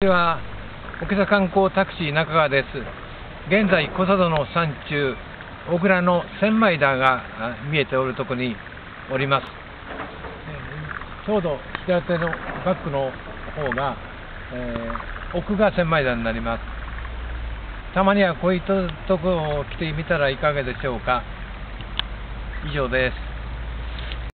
では、奥座観光タクシー中川です。現在、小佐渡の山中、小倉の千枚田が見えておるところにおります。えーちょうど左手のバックの方が、えー奥が千枚田になります。たまにはこういったところを来てみたらいかがでしょうか。以上です。